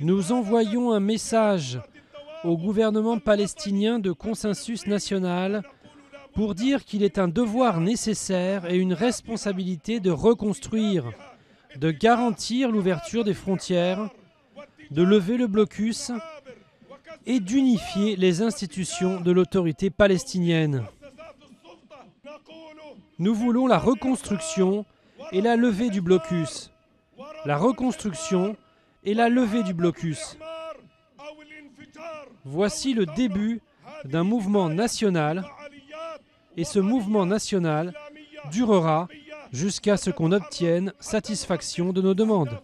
Nous envoyons un message au gouvernement palestinien de consensus national pour dire qu'il est un devoir nécessaire et une responsabilité de reconstruire, de garantir l'ouverture des frontières, de lever le blocus et d'unifier les institutions de l'autorité palestinienne. Nous voulons la reconstruction et la levée du blocus. La reconstruction et la levée du blocus. Voici le début d'un mouvement national et ce mouvement national durera jusqu'à ce qu'on obtienne satisfaction de nos demandes.